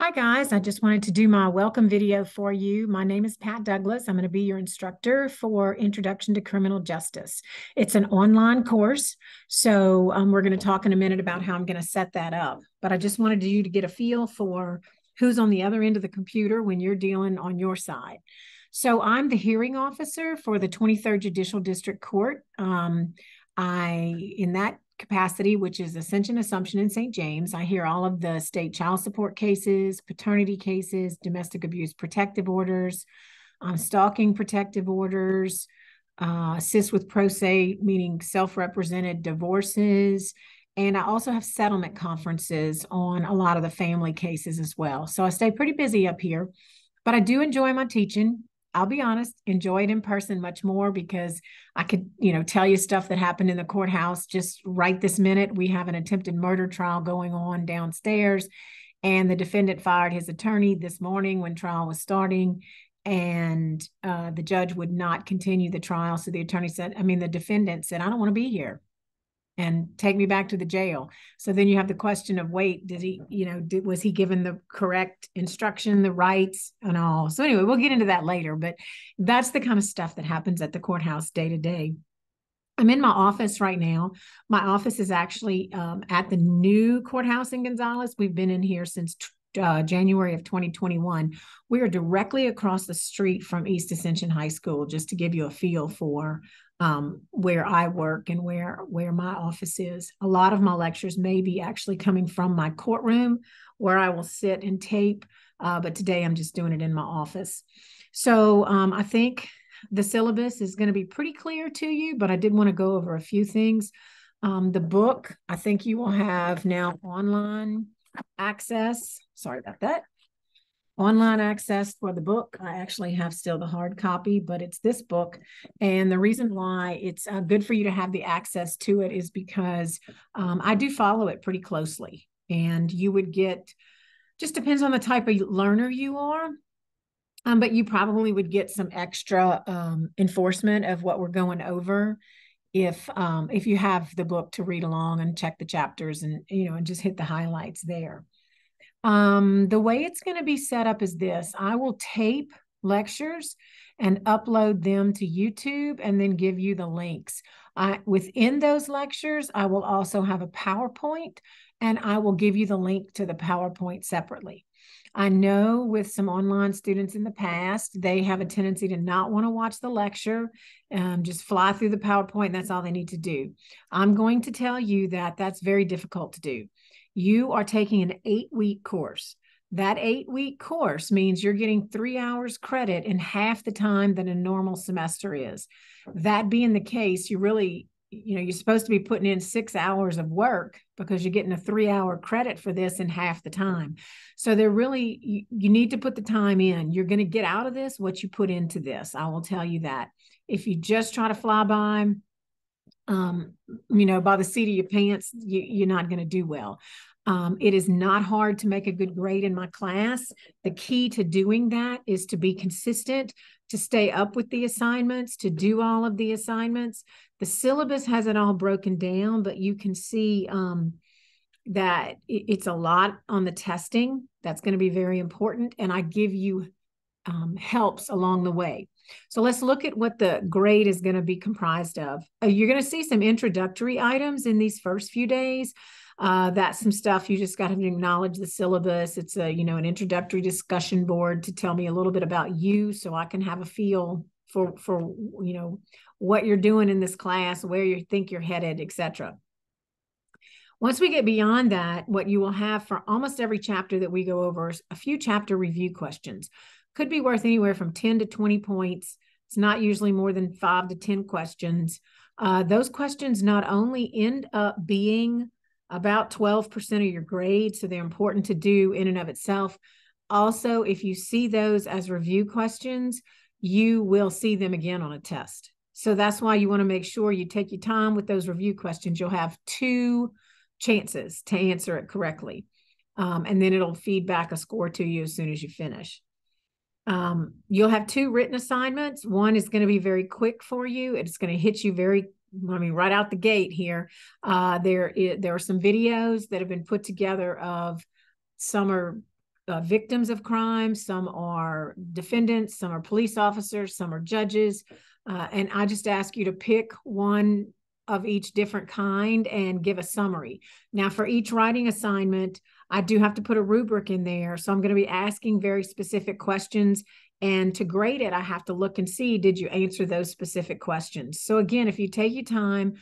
Hi guys, I just wanted to do my welcome video for you. My name is Pat Douglas. I'm going to be your instructor for Introduction to Criminal Justice. It's an online course, so um, we're going to talk in a minute about how I'm going to set that up. But I just wanted you to get a feel for who's on the other end of the computer when you're dealing on your side. So I'm the hearing officer for the 23rd Judicial District Court. Um, I, in that capacity, which is Ascension Assumption in St. James. I hear all of the state child support cases, paternity cases, domestic abuse protective orders, um, stalking protective orders, uh, assist with pro se, meaning self represented divorces. And I also have settlement conferences on a lot of the family cases as well. So I stay pretty busy up here, but I do enjoy my teaching. I'll be honest, enjoy it in person much more because I could, you know, tell you stuff that happened in the courthouse just right this minute. We have an attempted murder trial going on downstairs, and the defendant fired his attorney this morning when trial was starting. And uh, the judge would not continue the trial. So the attorney said, I mean, the defendant said, I don't want to be here and take me back to the jail. So then you have the question of wait, did he, you know, did, was he given the correct instruction, the rights, and all? So anyway, we'll get into that later, but that's the kind of stuff that happens at the courthouse day to day. I'm in my office right now. My office is actually um, at the new courthouse in Gonzales. We've been in here since uh, January of 2021. We are directly across the street from East Ascension High School, just to give you a feel for um, where I work and where where my office is. A lot of my lectures may be actually coming from my courtroom, where I will sit and tape. Uh, but today I'm just doing it in my office. So um, I think the syllabus is going to be pretty clear to you, but I did want to go over a few things. Um, the book, I think you will have now online access. Sorry about that online access for the book. I actually have still the hard copy, but it's this book. And the reason why it's uh, good for you to have the access to it is because um, I do follow it pretty closely. And you would get, just depends on the type of learner you are. Um, but you probably would get some extra um, enforcement of what we're going over if um, if you have the book to read along and check the chapters and you know and just hit the highlights there. Um, the way it's going to be set up is this I will tape lectures and upload them to YouTube and then give you the links. I, within those lectures, I will also have a PowerPoint and I will give you the link to the PowerPoint separately. I know with some online students in the past, they have a tendency to not want to watch the lecture, um, just fly through the PowerPoint. That's all they need to do. I'm going to tell you that that's very difficult to do you are taking an eight week course. That eight week course means you're getting three hours credit in half the time that a normal semester is. That being the case, you really, you know, you're supposed to be putting in six hours of work because you're getting a three hour credit for this in half the time. So they're really, you, you need to put the time in. You're going to get out of this what you put into this. I will tell you that. If you just try to fly by, um, you know, by the seat of your pants, you, you're not going to do well. Um, it is not hard to make a good grade in my class. The key to doing that is to be consistent, to stay up with the assignments, to do all of the assignments. The syllabus has it all broken down, but you can see um, that it's a lot on the testing. That's going to be very important. And I give you um, helps along the way. So let's look at what the grade is going to be comprised of. Uh, you're going to see some introductory items in these first few days. Uh, that's some stuff you just got to acknowledge the syllabus. It's a you know an introductory discussion board to tell me a little bit about you, so I can have a feel for for you know what you're doing in this class, where you think you're headed, etc. Once we get beyond that, what you will have for almost every chapter that we go over is a few chapter review questions. Could be worth anywhere from 10 to 20 points. It's not usually more than five to 10 questions. Uh, those questions not only end up being about 12% of your grade. So they're important to do in and of itself. Also, if you see those as review questions, you will see them again on a test. So that's why you want to make sure you take your time with those review questions. You'll have two chances to answer it correctly. Um, and then it'll feed back a score to you as soon as you finish. Um, you'll have two written assignments. One is going to be very quick for you. It's going to hit you very I mean, right out the gate here, uh, there there are some videos that have been put together of some are uh, victims of crime, some are defendants, some are police officers, some are judges, uh, and I just ask you to pick one of each different kind and give a summary. Now, for each writing assignment, I do have to put a rubric in there. So I'm going to be asking very specific questions. And to grade it, I have to look and see did you answer those specific questions? So, again, if you take your time,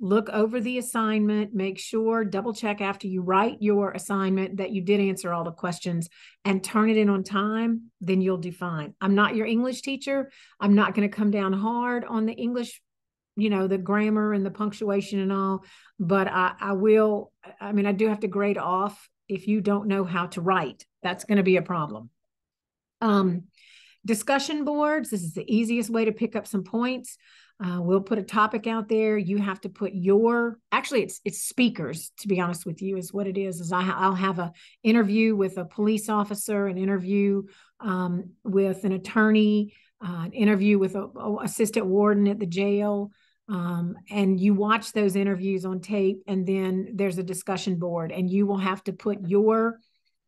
look over the assignment, make sure, double check after you write your assignment that you did answer all the questions and turn it in on time, then you'll do fine. I'm not your English teacher. I'm not going to come down hard on the English you know the grammar and the punctuation and all but i i will i mean i do have to grade off if you don't know how to write. That's going to be a problem. Um discussion boards this is the easiest way to pick up some points. Uh, we'll put a topic out there. You have to put your actually it's it's speakers to be honest with you is what it is is I, i'll have a interview with a police officer an interview um, with an attorney uh, an interview with a, a assistant warden at the jail um, and you watch those interviews on tape and then there's a discussion board and you will have to put your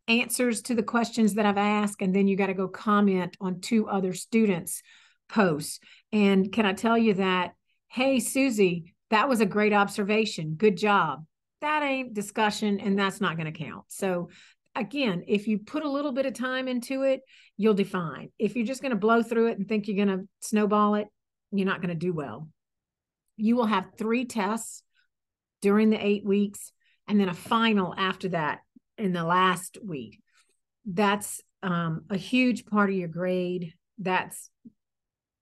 answers to the questions that i've asked and then you got to go comment on two other students posts. And can i tell you that hey susie that was a great observation. Good job. That ain't discussion and that's not going to count. So again if you put a little bit of time into it you'll define if you're just going to blow through it and think you're going to snowball it you're not going to do well you will have three tests during the eight weeks and then a final after that in the last week. That's um, a huge part of your grade. That's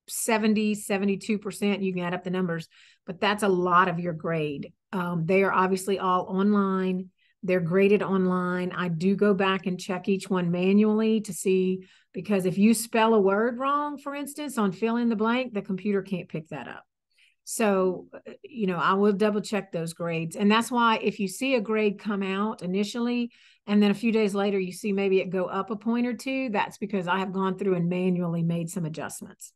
70, 72%. You can add up the numbers, but that's a lot of your grade. Um, they are obviously all online. They're graded online. I do go back and check each one manually to see because if you spell a word wrong, for instance, on fill in the blank, the computer can't pick that up. So, uh, you know, I will double check those grades. And that's why if you see a grade come out initially, and then a few days later you see maybe it go up a point or two, that's because I have gone through and manually made some adjustments.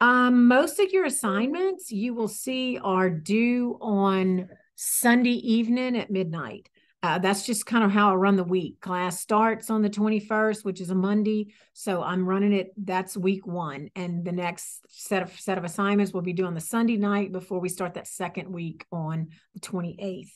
Um, most of your assignments you will see are due on Sunday evening at midnight. Uh, that's just kind of how I run the week. Class starts on the 21st, which is a Monday. So I'm running it. That's week one. And the next set of set of assignments will be due on the Sunday night before we start that second week on the 28th.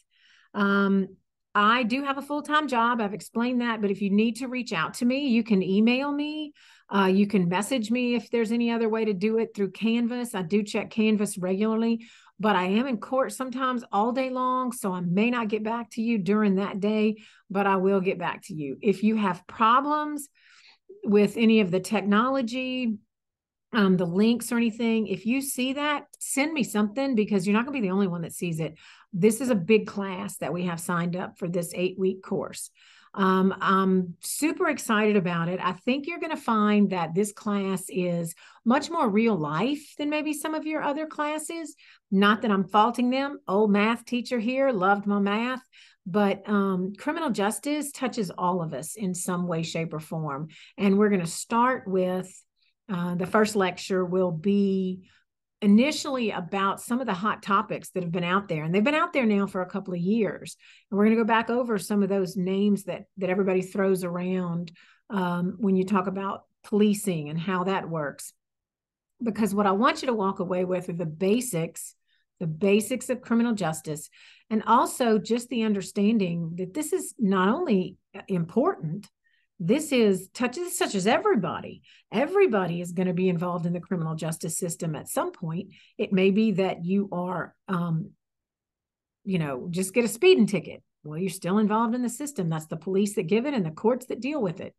Um, I do have a full time job. I've explained that. But if you need to reach out to me, you can email me. Uh, you can message me if there's any other way to do it through Canvas. I do check Canvas regularly but I am in court sometimes all day long. So I may not get back to you during that day, but I will get back to you. If you have problems with any of the technology, um, the links or anything, if you see that, send me something because you're not going to be the only one that sees it. This is a big class that we have signed up for this eight week course. Um, I'm super excited about it. I think you're going to find that this class is much more real life than maybe some of your other classes. Not that I'm faulting them. Old math teacher here, loved my math. But um, criminal justice touches all of us in some way, shape, or form. And we're going to start with uh, the first lecture will be initially about some of the hot topics that have been out there and they've been out there now for a couple of years. And we're going to go back over some of those names that that everybody throws around um, when you talk about policing and how that works. Because what i want you to walk away with are the basics the basics of criminal justice and also just the understanding that this is not only important this is touches touches everybody. Everybody is going to be involved in the criminal justice system at some point. It may be that you are um you know just get a speeding ticket. Well you're still involved in the system. That's the police that give it and the courts that deal with it.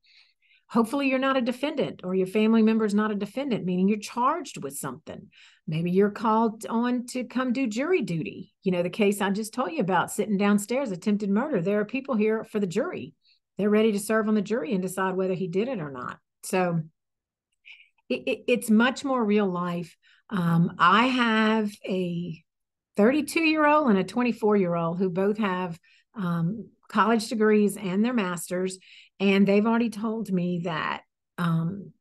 Hopefully you're not a defendant or your family member is not a defendant meaning you're charged with something. Maybe you're called on to come do jury duty. You know the case i just told you about sitting downstairs attempted murder. There are people here for the jury they're ready to serve on the jury and decide whether he did it or not. So it, it, it's much more real life. Um, I have a 32 year old and a 24 year old who both have um, college degrees and their masters, and they've already told me that um,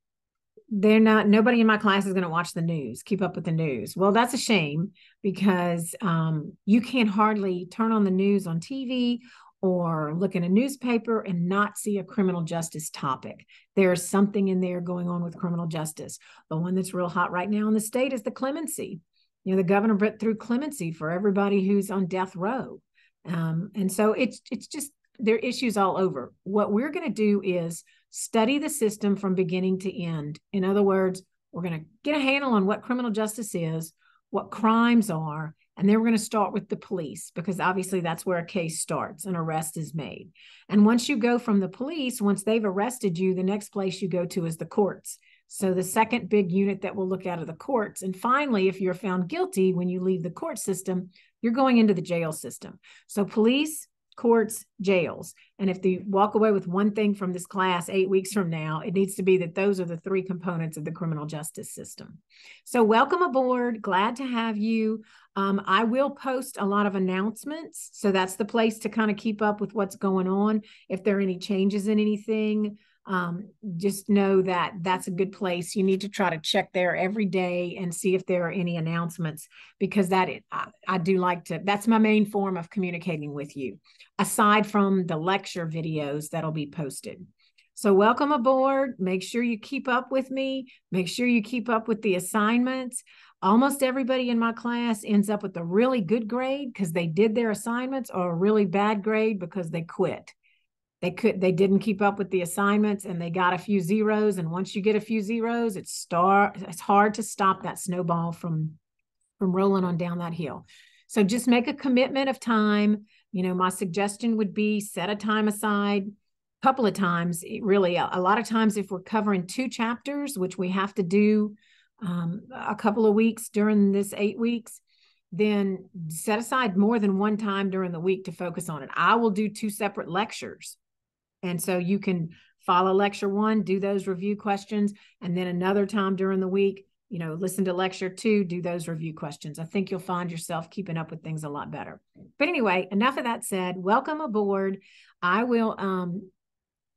they're not nobody in my class is going to watch the news keep up with the news well that's a shame because um, you can't hardly turn on the news on tv or look in a newspaper and not see a criminal justice topic. There's something in there going on with criminal justice. The one that's real hot right now in the state is the clemency. You know the governor put through clemency for everybody who's on death row. Um, and so it's it's just there are issues all over. What we're going to do is study the system from beginning to end. In other words, we're going to get a handle on what criminal justice is, what crimes are, and then we're going to start with the police because obviously that's where a case starts, an arrest is made. And once you go from the police, once they've arrested you, the next place you go to is the courts. So the second big unit that we'll look at are the courts. And finally, if you're found guilty when you leave the court system, you're going into the jail system. So police, courts, jails. And if they walk away with one thing from this class eight weeks from now, it needs to be that those are the three components of the criminal justice system. So, welcome aboard. Glad to have you. Um, I will post a lot of announcements. So, that's the place to kind of keep up with what's going on. If there are any changes in anything, um, just know that that's a good place. You need to try to check there every day and see if there are any announcements because that I, I do like to. That's my main form of communicating with you, aside from the lecture videos that'll be posted. So, welcome aboard. Make sure you keep up with me. Make sure you keep up with the assignments. Almost everybody in my class ends up with a really good grade because they did their assignments or a really bad grade because they quit they could they didn't keep up with the assignments and they got a few zeros and once you get a few zeros it's star it's hard to stop that snowball from from rolling on down that hill so just make a commitment of time you know my suggestion would be set a time aside a couple of times really a, a lot of times if we're covering two chapters which we have to do um, a couple of weeks during this eight weeks then set aside more than one time during the week to focus on it. I will do two separate lectures and so you can follow lecture one, do those review questions, and then another time during the week, you know, listen to lecture two, do those review questions. I think you'll find yourself keeping up with things a lot better. But anyway, enough of that said. Welcome aboard. I will um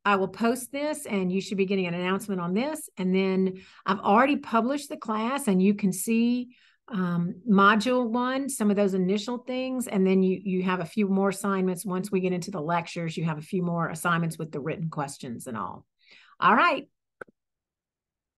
I will post this and you should be getting an announcement on this. And then I've already published the class and you can see um, module one, some of those initial things, and then you you have a few more assignments. Once we get into the lectures, you have a few more assignments with the written questions and all. All right,